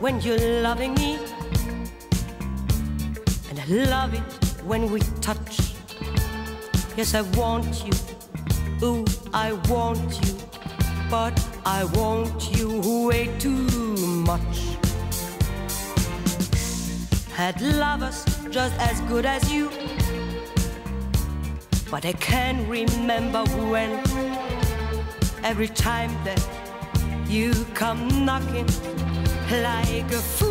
When you're loving me. And I love it when we touch. Yes, I want you. Ooh, I want you. But I want you way too much. Had lovers just as good as you. But I can't remember when. Every time that you come knocking like a fool,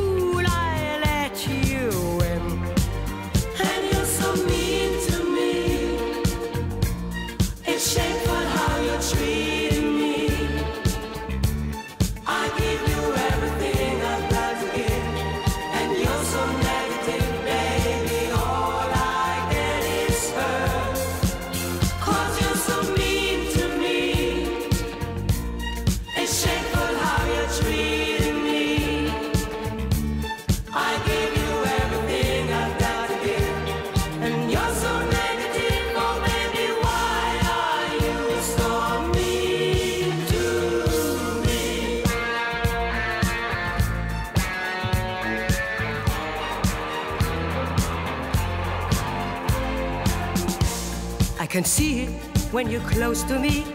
can see it when you're close to me.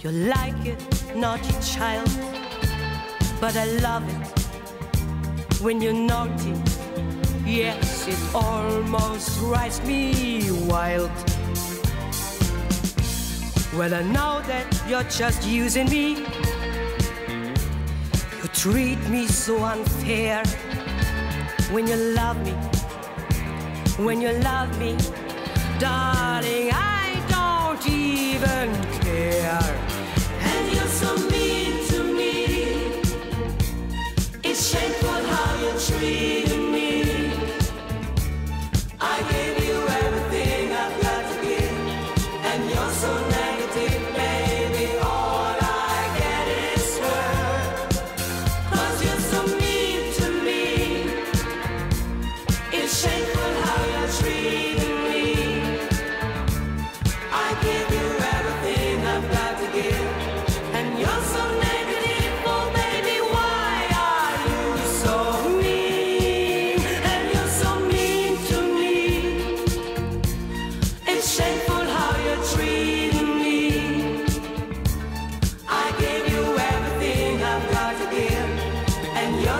You're like a naughty child, but I love it when you're naughty. Yes, it almost drives me wild. Well, I know that you're just using me. You treat me so unfair when you love me when you love me, darling, I don't even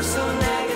are so negative.